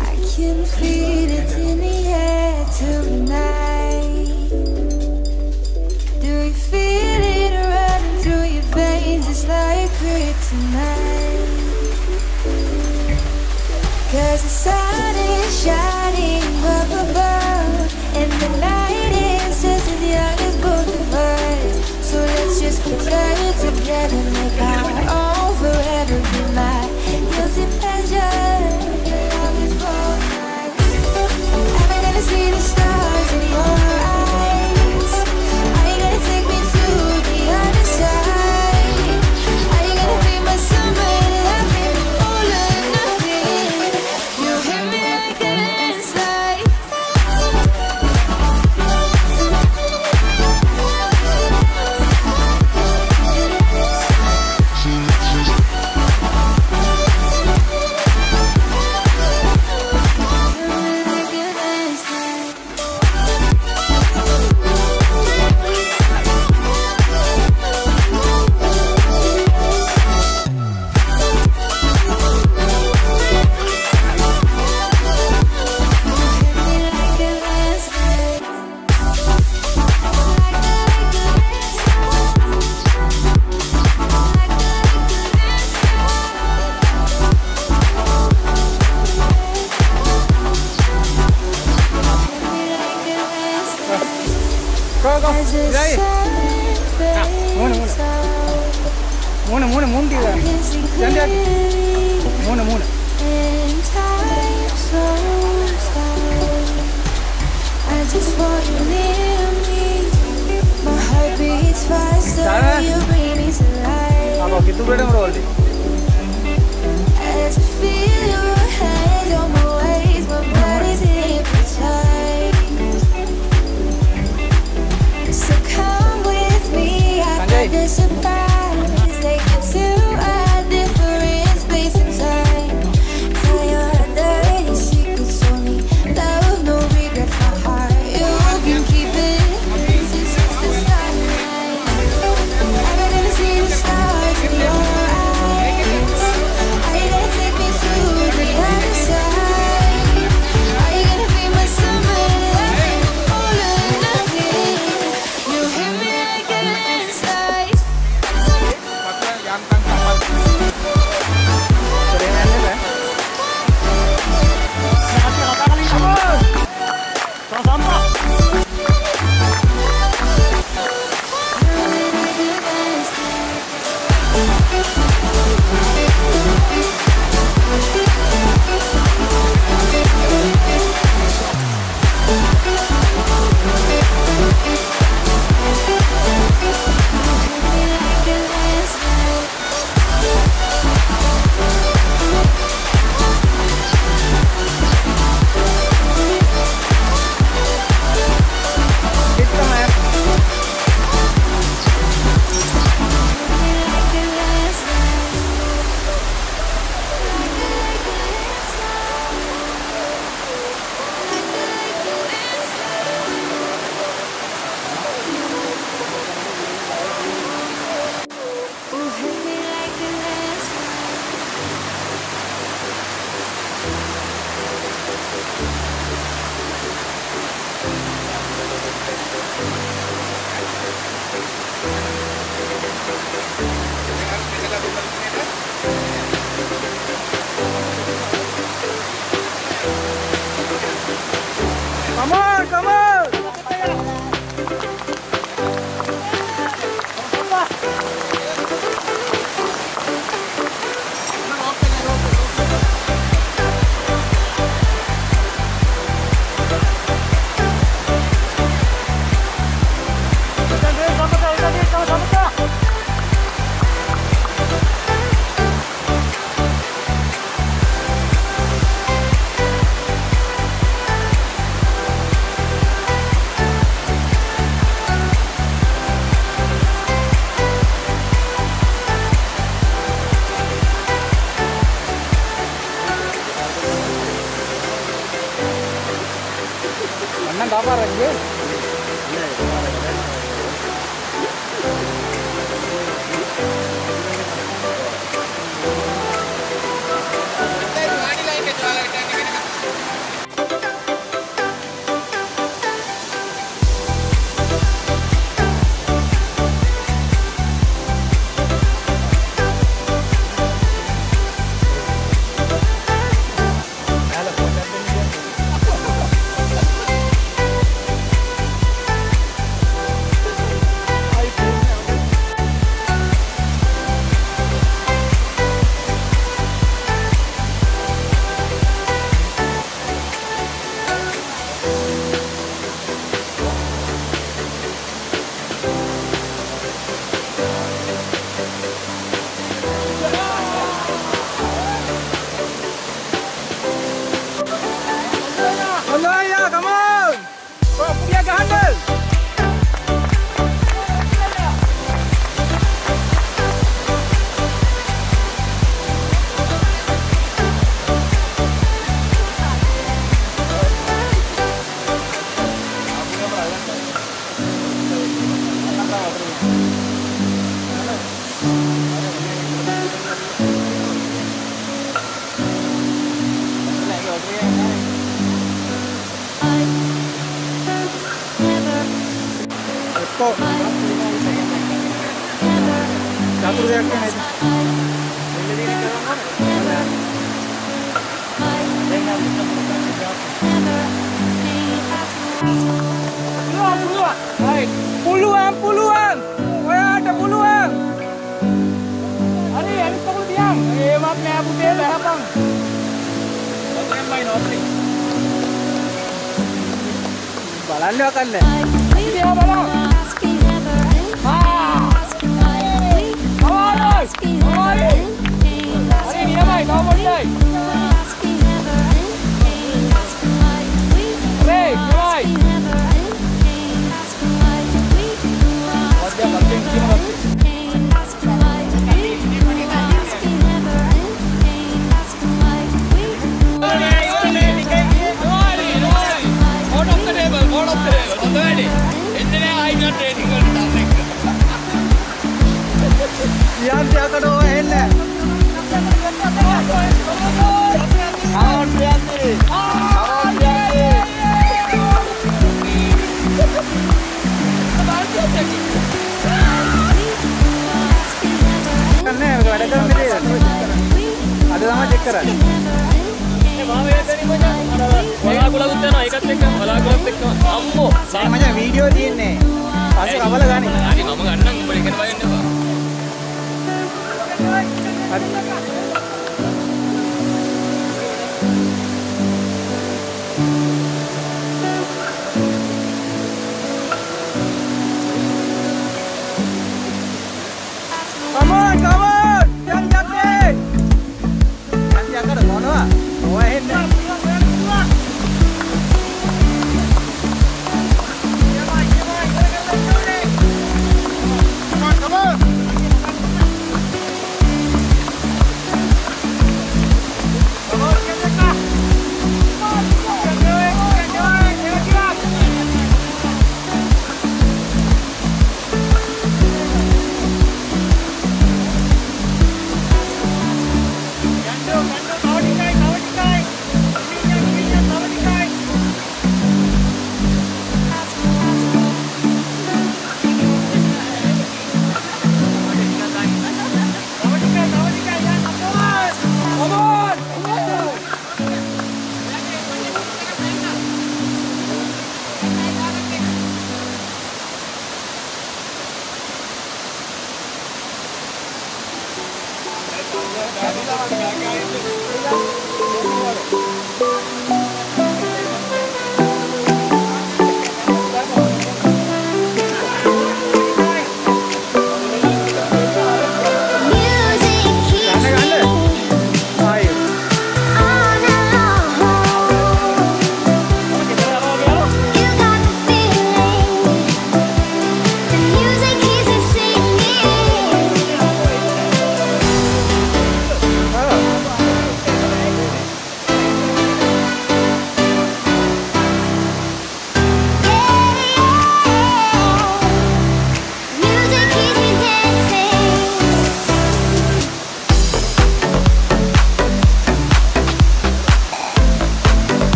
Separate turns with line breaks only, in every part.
I can feel it in the air tonight. Do you feel it running through your veins? It's like kryptonite. Cause the sun is shining.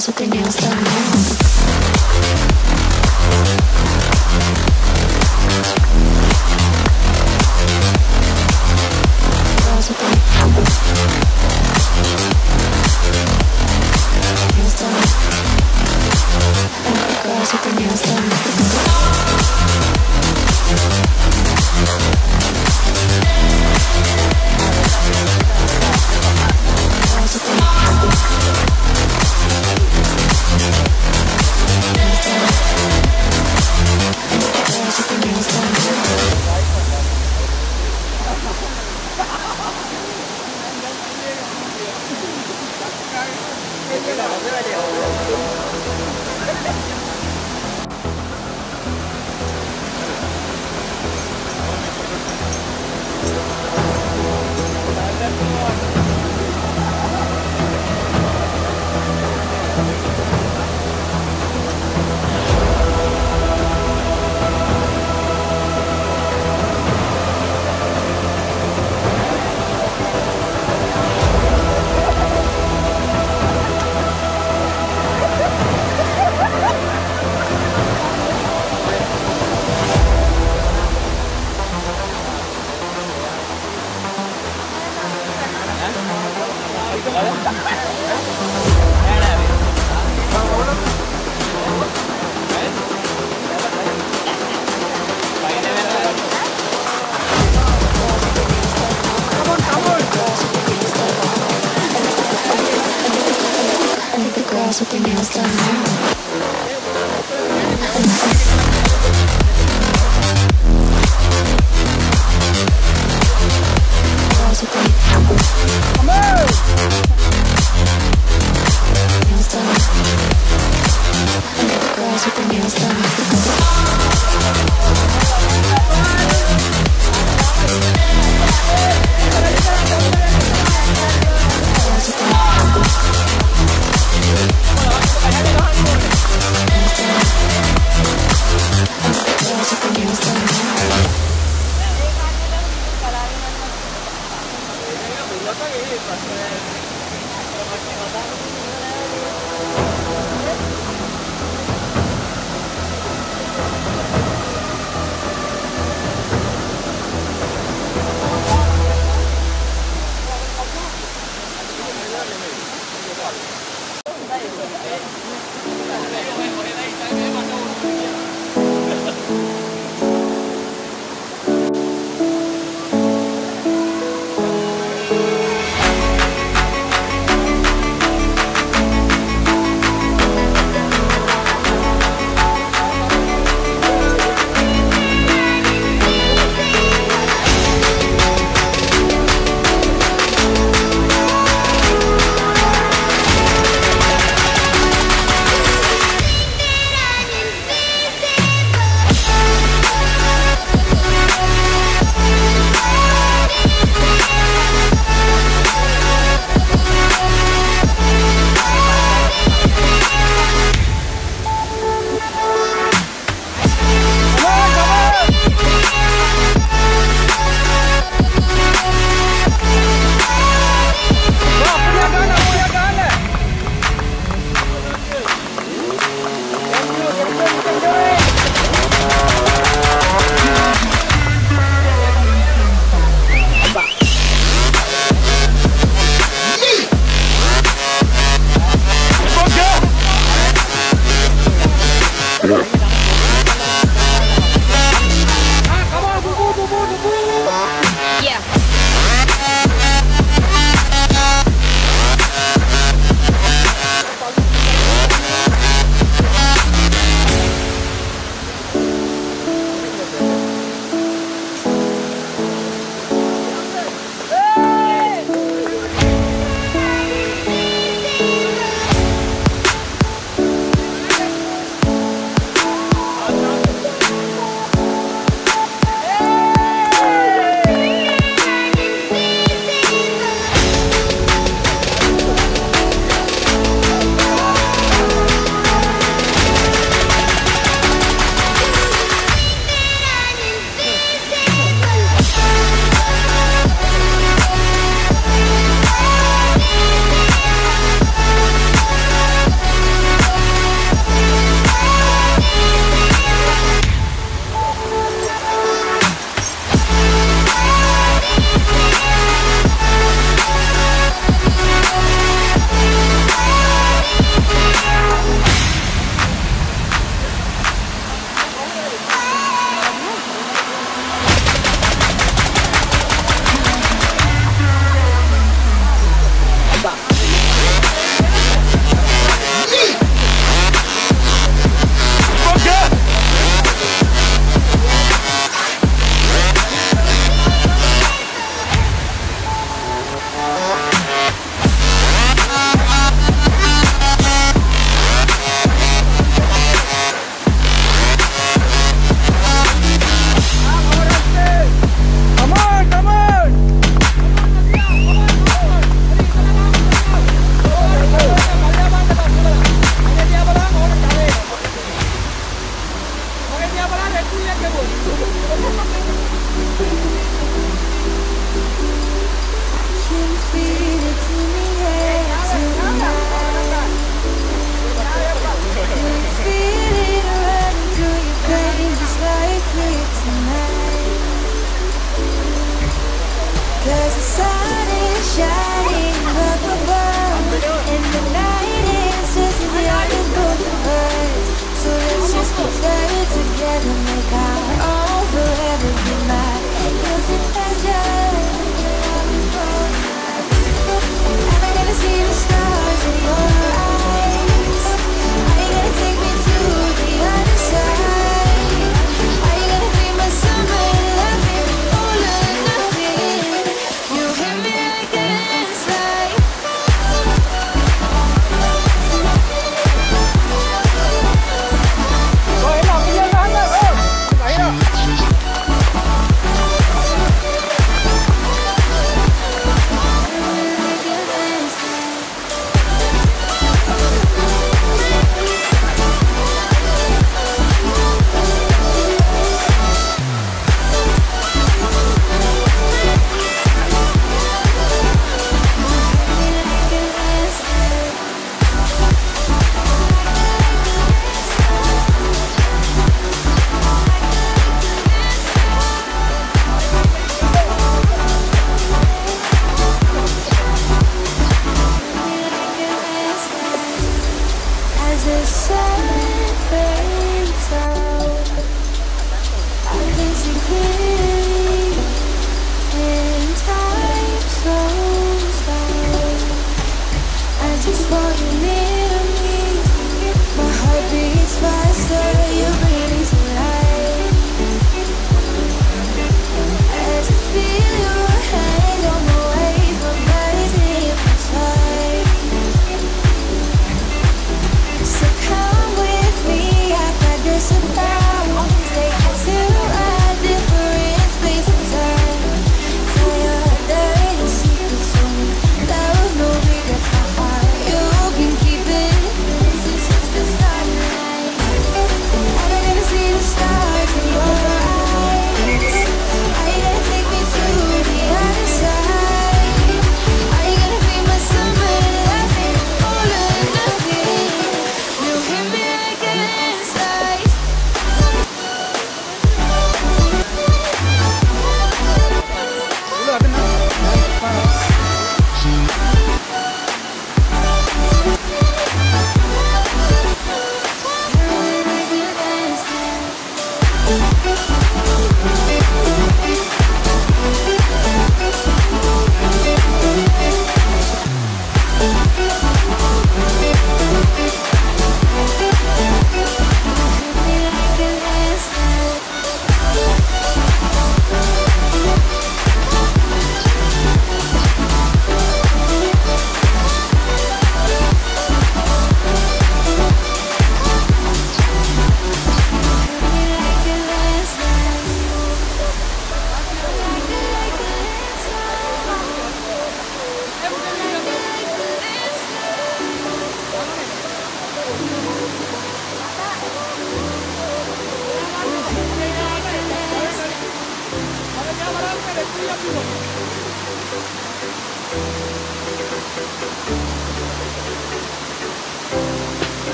Girls with their nails.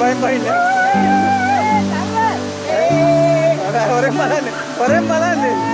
va en baile. ¡Ahora es malale! ¡Ahora es malale!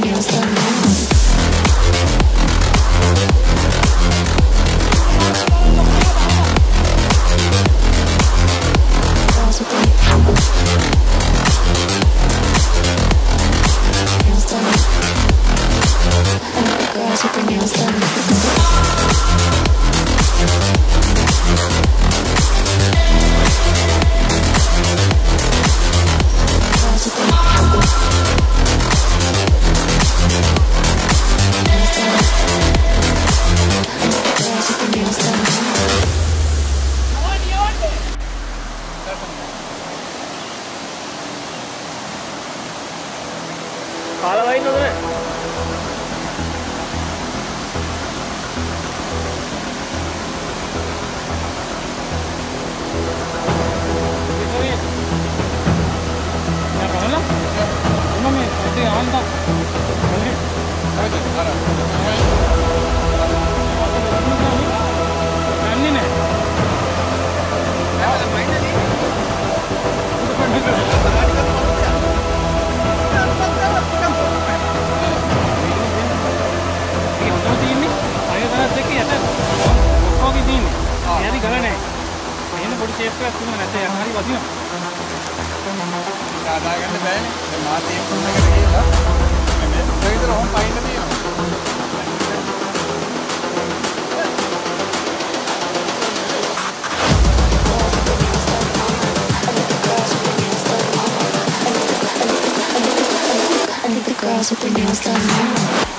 Girls with the nails done. ಆಧಾರ ಗಂಟೆ ಬೇರೆ ನಿಮ್ಮ ಮಾತು ಏನು ತೊಂದರೆಗಿಲ್ಲ ತೆಗೆದ್ರೆ I need the girls with the nails done
now.